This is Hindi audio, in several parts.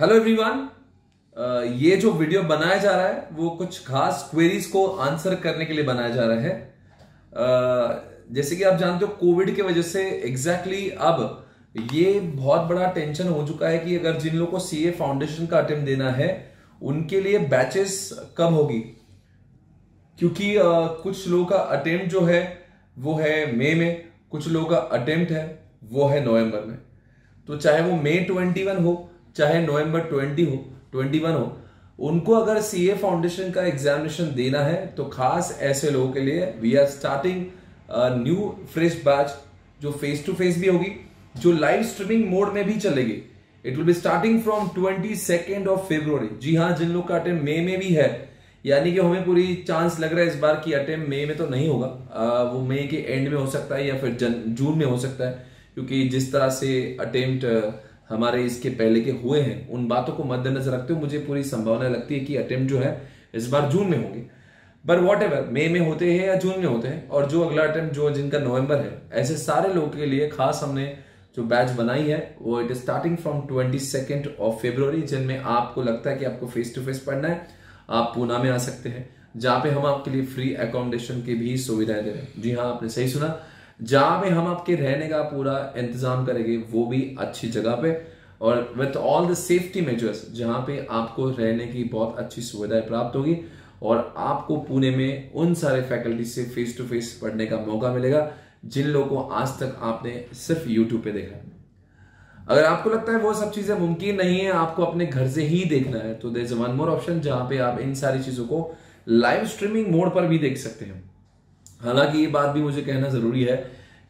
हेलो एवरीवन ये जो वीडियो बनाया जा रहा है वो कुछ खास क्वेरीज को आंसर करने के लिए बनाया जा रहा है। Uh, जैसे कि आप जानते हो कोविड की वजह से एग्जैक्टली exactly अब ये बहुत बड़ा टेंशन हो चुका है कि अगर जिन लोगों को सीए फाउंडेशन का अटेम्प्ट देना है उनके लिए बैचेस कब होगी। क्योंकि uh, कुछ लोगों का अटेम्प्ट जो है वो है मई में कुछ लोगों का अटेम्प्ट है वो है नवंबर में। तो चाहे वो मई ट्वेंटी वन हो चाहे नवंबर ट्वेंटी हो ट्वेंटी वन हो उनको अगर सीए फाउंडेशन का एग्जामिनेशन देना है तो खास ऐसे लोगों के लिए we are starting new fresh batch जो फेस टू फेस भी होगी जो लाइव स्ट्रीमिंग मोड में भी चलेगी। It will be starting from twenty second of February जी हाँ जिन लोग का अटेम्प मे में भी है यानी कि हमें पूरी चांस लग रहा है इस बार की अटेम्प मई में तो नहीं होगा। आ, वो मई के एंड में हो सकता है या फिर जन जून में हो सकता है क्योंकि जिस तरह से अटेम्प्ट हमारे इसके पहले के हुए हैं, उन बातों को मद्देनजर रखते हुए मुझे पूरी संभावना लगती है कि अटेम्प्ट जो है, इस बार जून में होंगे। बट वॉट एवर मई में होते हैं या जून में होते हैं, और जो अगला अटेम्प्ट जो जिनका नवंबर है, ऐसे सारे लोगों के लिए खास हमने जो बैच बनाई है, वो it is starting from twenty second of February जिनमें आपको लगता है कि आपको फेस टू फेस पढ़ना है। आप पूना में आ सकते हैं, जहाँ पे हम आपके लिए फ्री अकोमोडेशन की भी सुविधाएँ दे रहे हैं। जी हाँ आपने सही सुना। जहाँ पे हम आपके रहने का पूरा इंतज़ाम करेंगे, वो भी अच्छी जगह पे। और with all the safety measures जहाँ पे आपको रहने की बहुत अच्छी सुविधाएँ प्राप्त होगी और आपको पुणे में उन सारे फैकल्टी से फेस टू फेस पढ़ने का मौका मिलेगा, जिन लोगों को आज तक आपने सिर्फ़ यूट्यूब पे देखा। है अगर आपको लगता है वो सब चीज़ें मुमकिन नहीं है, आपको अपने घर से ही देखना है तो देर वन मोर ऑप्शन जहाँ पे आप इन सारी चीज़ों को लाइव स्ट्रीमिंग मोड पर भी देख सकते हैं। हालाँकि ये बात भी मुझे कहना ज़रूरी है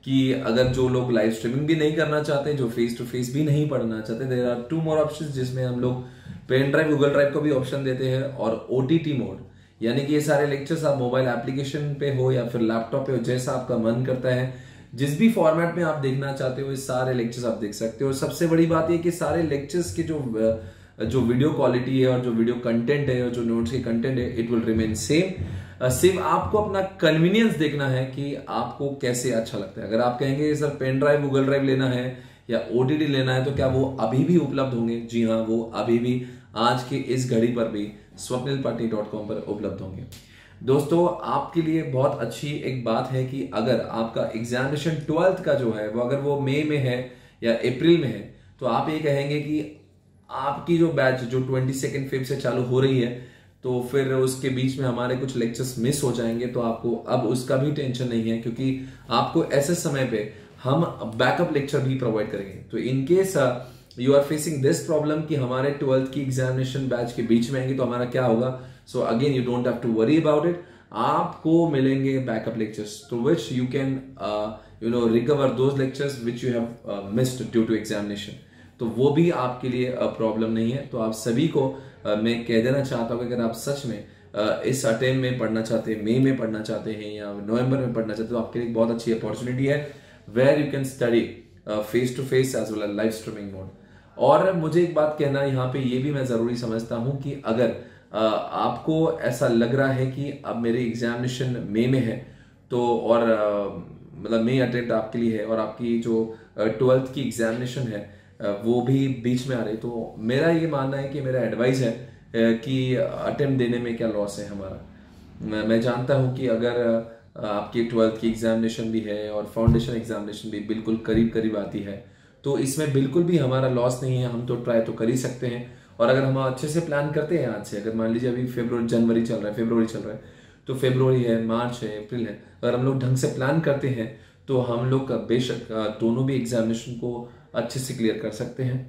कि अगर जो लोग लाइव स्ट्रीमिंग भी नहीं करना चाहते, जो फेस टू फेस भी नहीं पढ़ना चाहते there are two more option जिसमें हम लोग पेन ड्राइव गूगल ड्राइव को भी ऑप्शन देते हैं और ओटीटी मोड यानी कि ये सारे लेक्चर्स आप मोबाइल एप्लीकेशन पे हो या फिर लैपटॉप पे हो, जैसा आपका मन करता है, जिस भी फॉर्मेट में आप देखना चाहते हो ये सारे लेक्चर्स आप देख सकते हो। और सबसे बड़ी बात ये कि सारे लेक्चर्स के जो जो वीडियो क्वालिटी है और जो वीडियो कंटेंट है और जो नोट्स के कंटेंट है इट विल रिमेन सेम सिर्फ़ आपको अपना कन्वीनियंस देखना है कि आपको कैसे अच्छा लगता है। अगर आप कहेंगे sir pen drive Google drive लेना है या ओटीटी लेना है तो क्या वो अभी भी उपलब्ध होंगे? जी हाँ वो अभी भी आज के इस घड़ी पर भी स्वप्निल पार्टी डॉट कॉम पर उपलब्ध होंगे। दोस्तों, आपके लिए बहुत अच्छी एक बात है कि अगर आपका एग्जामिनेशन ट्वेल्थ का जो है, वो अगर वो मई में है या अप्रैल में है तो आप ये कहेंगे कि आपकी जो बैच जो ट्वेंटी सेकेंड फेब से चालू हो रही है तो फिर उसके बीच में हमारे कुछ लेक्चर्स मिस हो जाएँगे तो आपको अब उसका भी टेंशन नहीं है, क्योंकि आपको ऐसे समय पे हम बैकअप लेक्चर भी प्रोवाइड करेंगे। तो in case you are facing this problem कि हमारे ट्वेल्थ की एग्जामिनेशन बैच के बीच में आएँगे तो हमारा क्या होगा? So again you don't have to worry about it आपको मिलेंगे बैकअप लेक्चर्स तो which you can you know recover those lectures which you have missed due to examination तो वो भी आपके लिए प्रॉब्लम नहीं है। तो आप सभी को मैं कह देना चाहता हूँ कि अगर आप सच में इस अटेम में पढ़ना चाहते हैं, मई में पढ़ना चाहते हैं या नवंबर में पढ़ना चाहते हैं तो आपके लिए बहुत अच्छी अपॉर्चुनिटी है where you can study face to face as well live streaming mode और मुझे एक बात कहना यहाँ पे, ये भी मैं ज़रूरी समझता हूँ कि अगर आपको ऐसा लग रहा है कि अब मेरी एग्जामिनेशन मई में है तो और मतलब मई अटेम्प्ट आपके लिए है और आपकी जो ट्वेल्थ की एग्जामिनेशन है वो भी बीच में आ रही। तो मेरा ये मानना है कि मेरा एडवाइस है कि अटेम्प्ट देने में क्या लॉस है हमारा। मैं जानता हूँ कि अगर आपकी ट्वेल्थ की एग्जामिनेशन भी है और फाउंडेशन एग्जामिनेशन भी बिल्कुल करीब करीब आती है तो इसमें बिल्कुल भी हमारा लॉस नहीं है। हम तो ट्राई तो कर ही सकते हैं। और अगर हम अच्छे से प्लान करते हैं आज से, अगर मान लीजिए अभी फेब्रुवरी जनवरी चल रहा है फेब्रुवरी चल रहा है तो फेब्रुवरी है मार्च है अप्रैल है, अगर हम लोग ढंग से प्लान करते हैं तो हम लोग बेशक दोनों भी एग्जामिनेशन को अच्छे से क्लियर कर सकते हैं।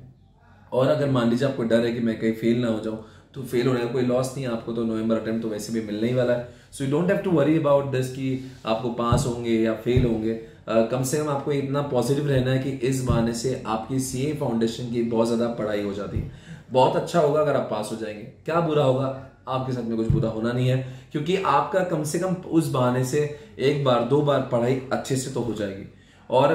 और अगर मान लीजिए आपको डर है कि मैं कहीं फेल ना हो जाऊँ तो फेल होने का कोई लॉस नहीं है आपको तो नवंबर अटेम्प्ट तो वैसे भी मिलने ही वाला है। So you don't have to worry about this कि आपको पास होंगे या फेल होंगे। uh, कम से कम आपको इतना पॉजिटिव रहना है कि इस बहाने से आपकी सी फाउंडेशन की बहुत ज़्यादा पढ़ाई हो जाती है। बहुत अच्छा होगा अगर आप पास हो जाएँगे। क्या बुरा होगा? आपके साथ में कुछ बुरा होना नहीं है क्योंकि आपका कम से कम उस बहाने से एक बार दो बार पढ़ाई अच्छे से तो हो जाएगी। और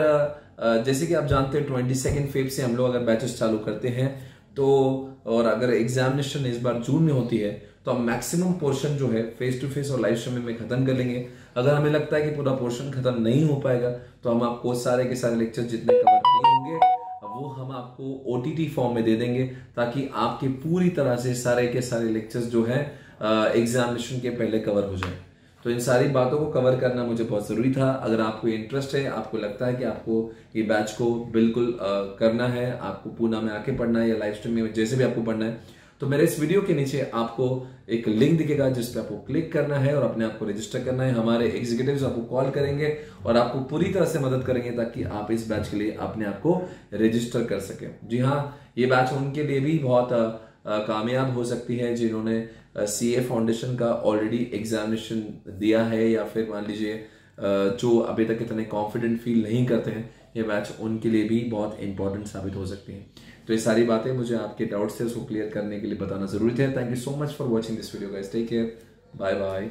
जैसे कि आप जानते हैं ट्वेंटी सेकेंड फेब से हम लोग अगर बैचेस चालू करते हैं तो और अगर एग्जामिनेशन इस बार जून में होती है तो हम मैक्सिमम पोर्शन जो है फेस टू फेस और लाइव स्ट्रीमिंग में खत्म कर लेंगे। अगर हमें लगता है कि पूरा पोर्शन खत्म नहीं हो पाएगा तो हम आपको सारे के सारे लेक्चर जितने कवर नहीं होंगे, वो वो हम आपको ओटीटी फॉर्म में दे देंगे, ताकि आपके पूरी तरह से सारे के सारे लेक्चर्स जो है एग्जामिनेशन के पहले कवर हो जाए। तो इन सारी बातों को कवर करना मुझे बहुत ज़रूरी था। अगर आपको इंटरेस्ट है आपको लगता है कि आपको ये बैच को बिल्कुल आ, करना है आपको पूना में आके पढ़ना है या लाइव स्ट्रीम में जैसे भी आपको पढ़ना है तो मेरे इस वीडियो के नीचे आपको एक लिंक दिखेगा जिस पे आपको क्लिक करना है और अपने आप को रजिस्टर करना है। हमारे एग्जीक्यूटिव आपको कॉल करेंगे और आपको पूरी तरह से मदद करेंगे ताकि आप इस बैच के लिए अपने आप को रजिस्टर कर सके। जी हाँ ये बैच उनके लिए भी बहुत कामयाब हो सकती है जिन्होंने सी ए फाउंडेशन का ऑलरेडी एग्जामिनेशन दिया है या फिर मान लीजिए जो अभी तक इतने कॉन्फिडेंट फील नहीं करते हैं, ये मैच उनके लिए भी बहुत इंपॉर्टेंट साबित हो सकती है। तो ये सारी बातें मुझे आपके डाउट्स थे उसको क्लियर करने के लिए बताना ज़रूरी थे। Thank you so much for watching this video guys take care bye bye